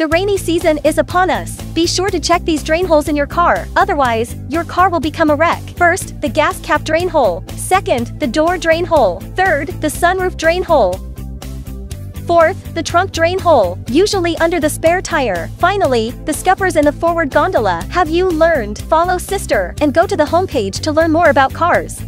The rainy season is upon us. Be sure to check these drain holes in your car, otherwise, your car will become a wreck. First, the gas cap drain hole. Second, the door drain hole. Third, the sunroof drain hole. Fourth, the trunk drain hole, usually under the spare tire. Finally, the scuppers in the forward gondola. Have you learned? Follow sister and go to the homepage to learn more about cars.